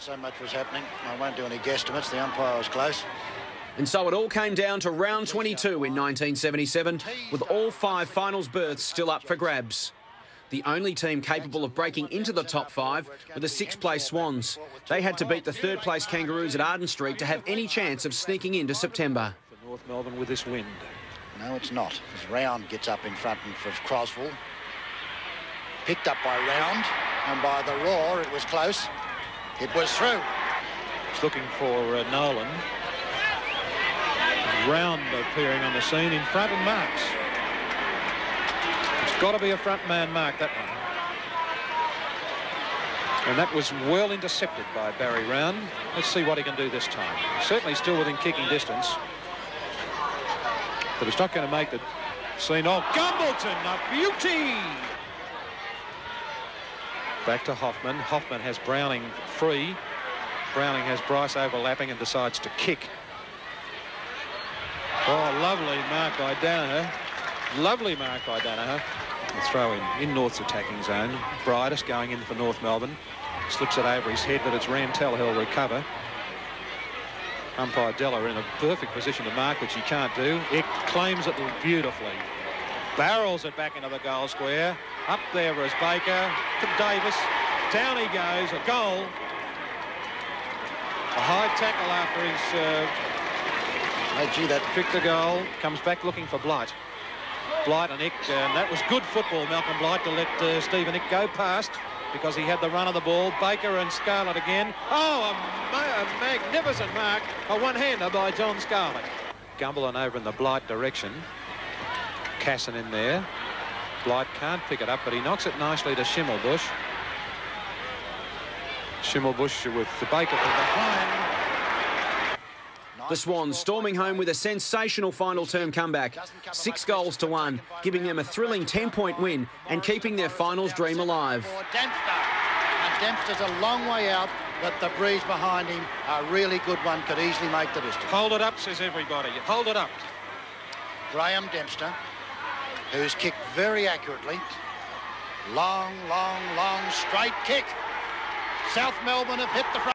So much was happening. I won't do any guesstimates. The umpire was close. And so it all came down to round 22 in 1977, with all five finals berths still up for grabs. The only team capable of breaking into the top five were the sixth-place Swans. They had to beat the third-place Kangaroos at Arden Street to have any chance of sneaking into September. For North Melbourne with this wind. No, it's not. As Round gets up in front of Crosswell. Picked up by Round, and by the roar, it was close. It was through. He's looking for uh, Nolan. Round appearing on the scene in front of marks. It's got to be a front man mark, that one. And that was well intercepted by Barry Round. Let's see what he can do this time. Certainly still within kicking distance. But it's not going to make the scene. Oh, Gumbleton, a beauty! Back to Hoffman. Hoffman has Browning free. Browning has Bryce overlapping and decides to kick. Oh, lovely mark by Danaher. Lovely mark by Danaher. The throw in, in North's attacking zone. Brightest going in for North Melbourne. Slips it over his head, but it's Rantall who'll recover. Umpire Della in a perfect position to mark, which he can't do. It claims it beautifully barrels it back into the goal square. Up there is Baker to Davis. Down he goes, a goal. A high tackle after his uh, Hey, gee, that tricked the goal. Comes back looking for Blight. Blight and Icke, and that was good football, Malcolm Blight, to let uh, Stephen Icke go past because he had the run of the ball. Baker and Scarlett again. Oh, a, ma a magnificent mark. A one-hander by John Scarlett. Gumbalin over in the Blight direction. Casson in there. Blight can't pick it up, but he knocks it nicely to Schimmelbusch. Schimmelbusch with the Baker from behind. The Swans storming home with a sensational final term comeback. Six goals to one, giving them a thrilling 10-point win and keeping their finals dream alive. Dempster. And Dempster's a long way out, but the breeze behind him, a really good one, could easily make the distance. Hold it up, says everybody. Hold it up. Graham Dempster, who's kicked very accurately. Long, long, long, straight kick. South Melbourne have hit the front.